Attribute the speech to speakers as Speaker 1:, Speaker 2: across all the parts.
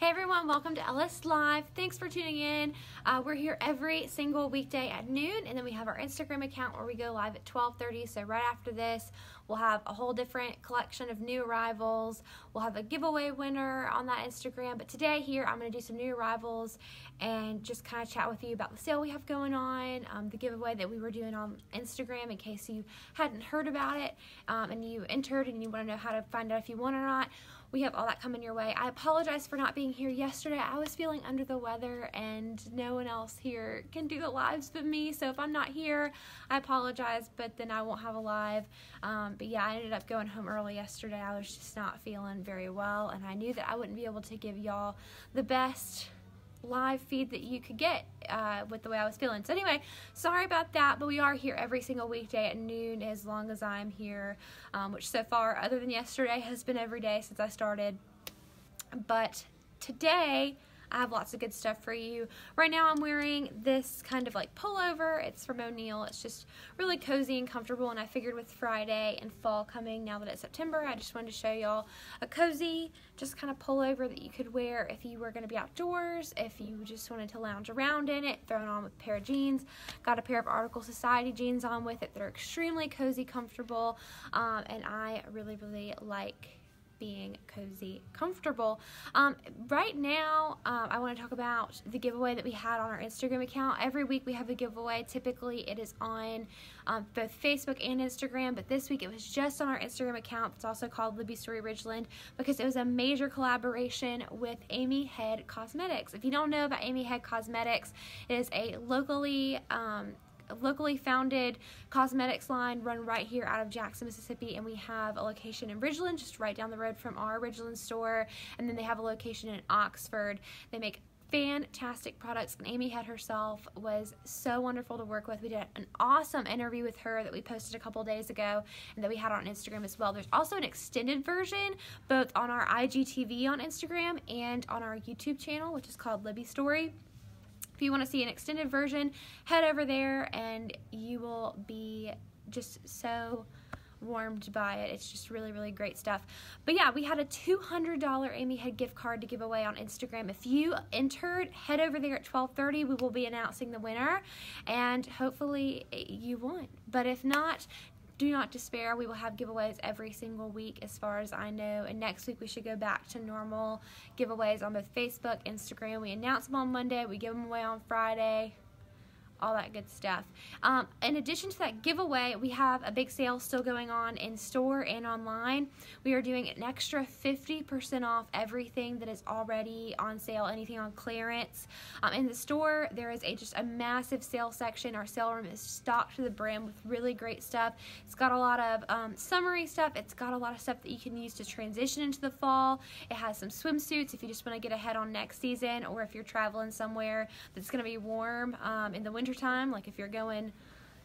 Speaker 1: Hey everyone, welcome to LS Live. Thanks for tuning in. Uh, we're here every single weekday at noon, and then we have our Instagram account where we go live at 12:30. So right after this, we'll have a whole different collection of new arrivals. We'll have a giveaway winner on that Instagram. But today here, I'm going to do some new arrivals and just kind of chat with you about the sale we have going on, um, the giveaway that we were doing on Instagram in case you hadn't heard about it um, and you entered and you want to know how to find out if you won or not we have all that coming your way. I apologize for not being here yesterday. I was feeling under the weather and no one else here can do the lives but me. So if I'm not here, I apologize, but then I won't have a live. Um, but yeah, I ended up going home early yesterday. I was just not feeling very well and I knew that I wouldn't be able to give y'all the best live feed that you could get uh, with the way I was feeling. So anyway, sorry about that, but we are here every single weekday at noon as long as I'm here, um, which so far, other than yesterday, has been every day since I started. But today, I have lots of good stuff for you. Right now I'm wearing this kind of like pullover. It's from O'Neill. It's just really cozy and comfortable and I figured with Friday and fall coming now that it's September, I just wanted to show y'all a cozy just kind of pullover that you could wear if you were going to be outdoors, if you just wanted to lounge around in it, throw it on with a pair of jeans. Got a pair of Article Society jeans on with it. They're extremely cozy, comfortable, um, and I really, really like being cozy, comfortable. Um, right now, um, I want to talk about the giveaway that we had on our Instagram account. Every week we have a giveaway. Typically, it is on um, both Facebook and Instagram, but this week it was just on our Instagram account. It's also called Libby Story Ridgeland because it was a major collaboration with Amy Head Cosmetics. If you don't know about Amy Head Cosmetics, it is a locally um, locally founded cosmetics line run right here out of Jackson, Mississippi, and we have a location in Ridgeland, just right down the road from our Ridgeland store, and then they have a location in Oxford. They make fantastic products and Amy Head herself was so wonderful to work with. We did an awesome interview with her that we posted a couple days ago and that we had on Instagram as well. There's also an extended version both on our IGTV on Instagram and on our YouTube channel which is called Libby Story. If you want to see an extended version, head over there and you will be just so warmed by it. It's just really, really great stuff. But yeah, we had a $200 Amy Head gift card to give away on Instagram. If you entered, head over there at 1230. We will be announcing the winner and hopefully you won. But if not, do not despair. We will have giveaways every single week as far as I know. And next week we should go back to normal giveaways on both Facebook, Instagram. We announce them on Monday. We give them away on Friday all that good stuff. Um, in addition to that giveaway, we have a big sale still going on in store and online. We are doing an extra 50% off everything that is already on sale, anything on clearance. Um, in the store, there is a just a massive sale section. Our sale room is stocked to the brim with really great stuff. It's got a lot of um, summery stuff. It's got a lot of stuff that you can use to transition into the fall. It has some swimsuits if you just want to get ahead on next season or if you're traveling somewhere that's going to be warm um, in the winter wintertime, like if you're going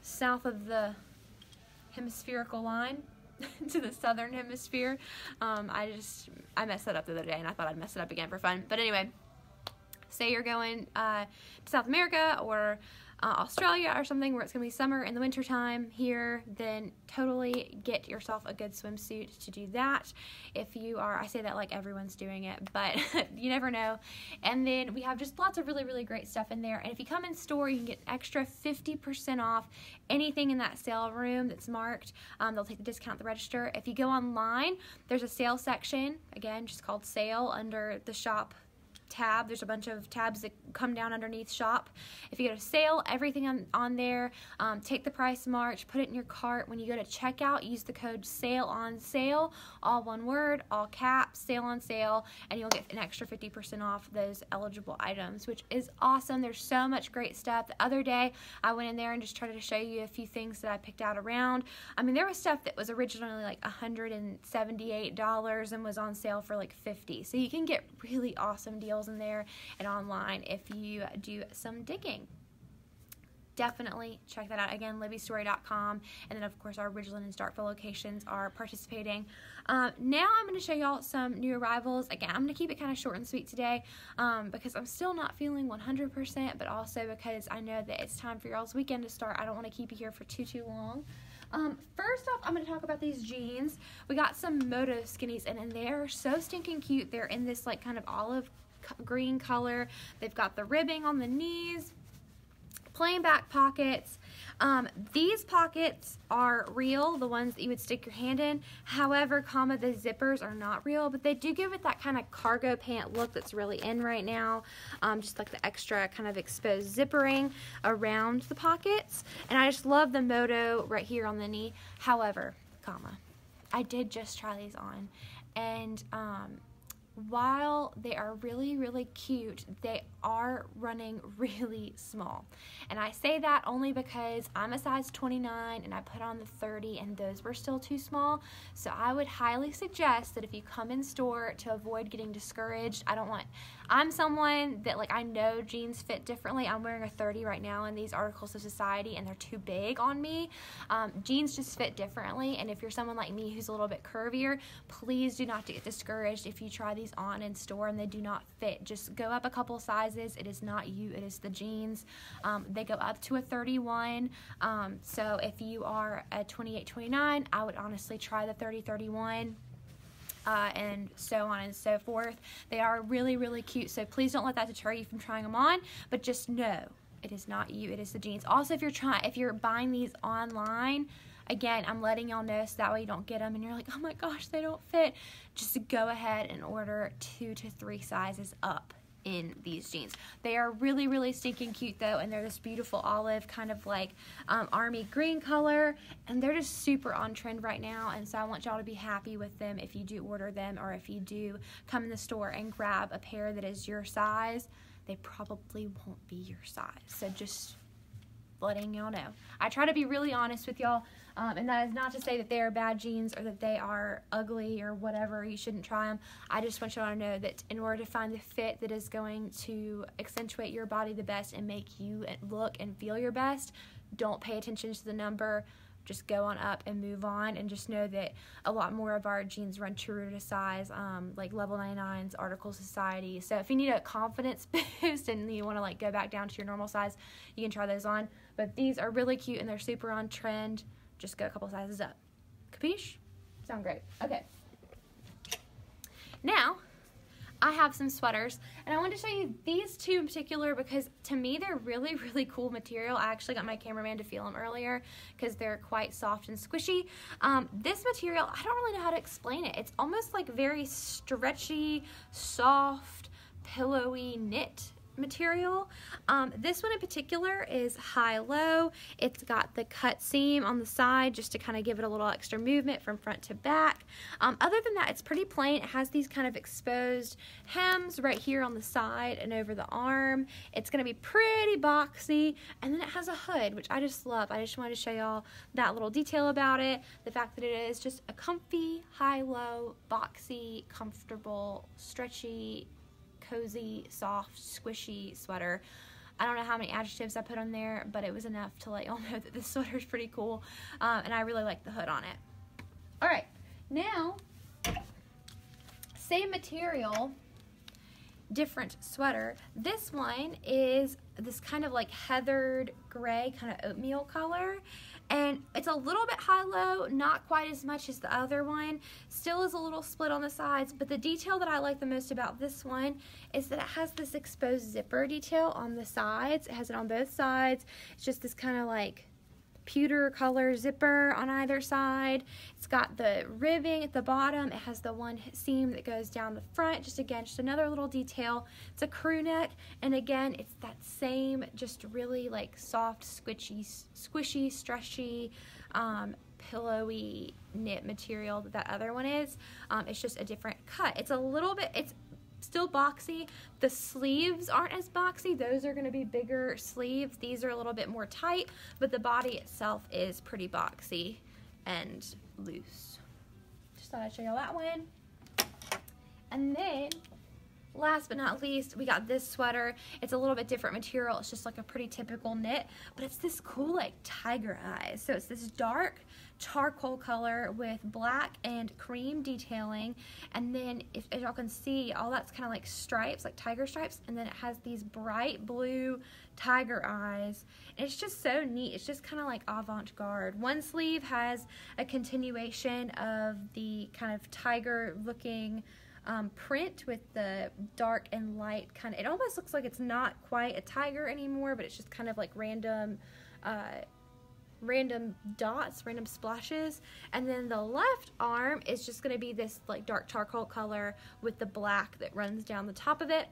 Speaker 1: south of the hemispherical line to the southern hemisphere. Um, I just, I messed that up the other day and I thought I'd mess it up again for fun. But anyway, say you're going uh, to South America or uh, Australia or something where it's going to be summer in the wintertime here, then totally get yourself a good swimsuit to do that. If you are, I say that like everyone's doing it, but you never know. And then we have just lots of really, really great stuff in there. And if you come in store, you can get extra 50% off anything in that sale room that's marked. Um, they'll take the discount at the register. If you go online, there's a sale section, again, just called sale under the shop tab. There's a bunch of tabs that come down underneath shop. If you go to sale, everything on, on there, um, take the price march, put it in your cart. When you go to checkout, use the code sale on sale, all one word, all caps, sale on sale, and you'll get an extra 50% off those eligible items, which is awesome. There's so much great stuff. The other day, I went in there and just tried to show you a few things that I picked out around. I mean, there was stuff that was originally like $178 and was on sale for like 50 So you can get really awesome deals in there and online if you do some digging. Definitely check that out. Again libbystory.com and then of course our ridgeland and starkville locations are participating. Um, now i'm going to show y'all some new arrivals. Again i'm going to keep it kind of short and sweet today um, because i'm still not feeling 100% but also because i know that it's time for y'all's weekend to start. I don't want to keep you here for too too long. Um, first off, I'm going to talk about these jeans. We got some Moto skinnies, and, and they are so stinking cute. They're in this, like, kind of olive green color. They've got the ribbing on the knees, plain back pockets. Um, these pockets are real, the ones that you would stick your hand in. However, comma, the zippers are not real, but they do give it that kind of cargo pant look that's really in right now. Um, just like the extra kind of exposed zippering around the pockets. And I just love the moto right here on the knee. However, comma, I did just try these on and um, while they are really, really cute, they are running really small. And I say that only because I'm a size 29 and I put on the 30 and those were still too small. So I would highly suggest that if you come in store to avoid getting discouraged, I don't want, I'm someone that like I know jeans fit differently. I'm wearing a 30 right now in these articles of society and they're too big on me. Um, jeans just fit differently. And if you're someone like me who's a little bit curvier, please do not get discouraged if you try these on in store and they do not fit. Just go up a couple sizes. It is not you, it is the jeans. Um, they go up to a 31. Um, so if you are a 28, 29, I would honestly try the 30, 31 uh, and so on and so forth. They are really, really cute, so please don't let that deter you from trying them on, but just know it is not you, it is the jeans. Also, if you're trying, if you're buying these online, again, I'm letting y'all know so that way you don't get them and you're like, oh my gosh, they don't fit. Just go ahead and order two to three sizes up in these jeans. They are really, really stinking cute though, and they're this beautiful olive kind of like um, army green color, and they're just super on trend right now. And so I want y'all to be happy with them if you do order them or if you do come in the store and grab a pair that is your size. They probably won't be your size. So just letting y'all know. I try to be really honest with y'all. Um, and that is not to say that they are bad jeans or that they are ugly or whatever. You shouldn't try them. I just want you all to know that in order to find the fit that is going to accentuate your body the best and make you look and feel your best, don't pay attention to the number. Just go on up and move on, and just know that a lot more of our jeans run true to size, um, like Level 99's Article Society. So if you need a confidence boost and you want to like go back down to your normal size, you can try those on. But these are really cute and they're super on trend just go a couple sizes up. Capiche? Sound great. Okay. Now, I have some sweaters, and I want to show you these two in particular because to me they're really, really cool material. I actually got my cameraman to feel them earlier because they're quite soft and squishy. Um, this material, I don't really know how to explain it. It's almost like very stretchy, soft, pillowy knit material. Um, this one in particular is high-low. It's got the cut seam on the side just to kind of give it a little extra movement from front to back. Um, other than that, it's pretty plain. It has these kind of exposed hems right here on the side and over the arm. It's going to be pretty boxy, and then it has a hood, which I just love. I just wanted to show y'all that little detail about it. The fact that it is just a comfy, high-low, boxy, comfortable, stretchy, cozy, soft, squishy sweater. I don't know how many adjectives I put on there, but it was enough to let y'all know that this sweater is pretty cool, um, and I really like the hood on it. All right, now, same material, different sweater. This one is this kind of like heathered gray, kind of oatmeal color, and it's a little bit high-low, not quite as much as the other one. Still is a little split on the sides, but the detail that I like the most about this one is that it has this exposed zipper detail on the sides. It has it on both sides. It's just this kind of like pewter color zipper on either side. It's got the ribbing at the bottom. It has the one seam that goes down the front. Just again, just another little detail. It's a crew neck, and again, it's that same just really like soft, squishy, squishy, stretchy, um, pillowy knit material that that other one is. Um, it's just a different cut. It's a little bit, it's still boxy. The sleeves aren't as boxy. Those are going to be bigger sleeves. These are a little bit more tight, but the body itself is pretty boxy and loose. Just thought I'd show y'all that one. And then last but not least, we got this sweater. It's a little bit different material. It's just like a pretty typical knit, but it's this cool like tiger eyes. So it's this dark charcoal color with black and cream detailing. And then if, as y'all can see, all that's kind of like stripes, like tiger stripes. And then it has these bright blue tiger eyes. And it's just so neat. It's just kind of like avant-garde. One sleeve has a continuation of the kind of tiger looking um, print with the dark and light kind of. It almost looks like it's not quite a tiger anymore, but it's just kind of like random. Uh, random dots, random splashes. And then the left arm is just going to be this like dark charcoal color with the black that runs down the top of it.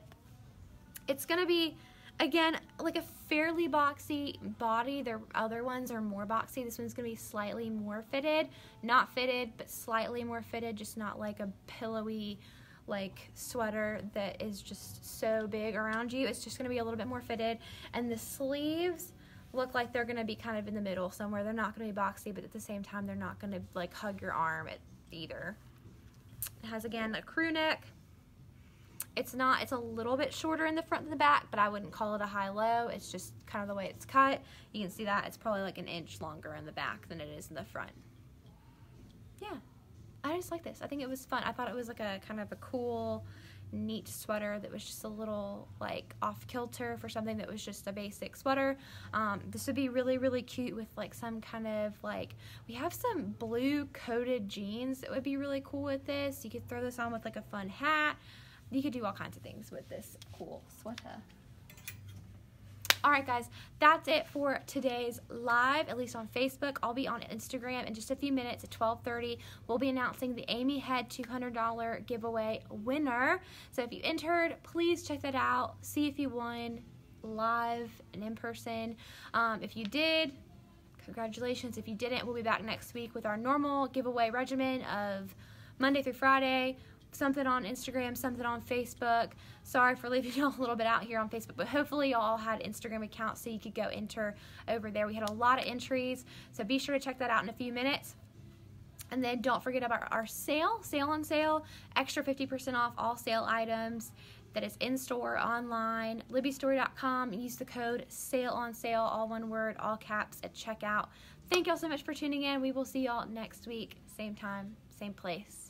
Speaker 1: It's going to be again like a fairly boxy body their other ones are more boxy this one's gonna be slightly more fitted not fitted but slightly more fitted just not like a pillowy like sweater that is just so big around you it's just gonna be a little bit more fitted and the sleeves look like they're gonna be kind of in the middle somewhere they're not gonna be boxy but at the same time they're not gonna like hug your arm at either it has again a crew neck it's not, it's a little bit shorter in the front than the back, but I wouldn't call it a high-low. It's just kind of the way it's cut. You can see that it's probably like an inch longer in the back than it is in the front. Yeah, I just like this. I think it was fun. I thought it was like a kind of a cool, neat sweater that was just a little like off kilter for something that was just a basic sweater. Um, this would be really, really cute with like some kind of like, we have some blue coated jeans that would be really cool with this. You could throw this on with like a fun hat you could do all kinds of things with this cool sweater. Alright guys, that's it for today's live, at least on Facebook. I'll be on Instagram in just a few minutes at 12.30. We'll be announcing the Amy Head $200 giveaway winner. So if you entered, please check that out. See if you won live and in person. Um, if you did, congratulations. If you didn't, we'll be back next week with our normal giveaway regimen of Monday through Friday something on Instagram, something on Facebook. Sorry for leaving y'all a little bit out here on Facebook, but hopefully y'all had Instagram accounts so you could go enter over there. We had a lot of entries, so be sure to check that out in a few minutes. And then don't forget about our sale, sale on sale, extra 50% off all sale items that is in store, online, libbystory.com. Use the code sale on sale, all one word, all caps at checkout. Thank y'all so much for tuning in. We will see y'all next week, same time, same place.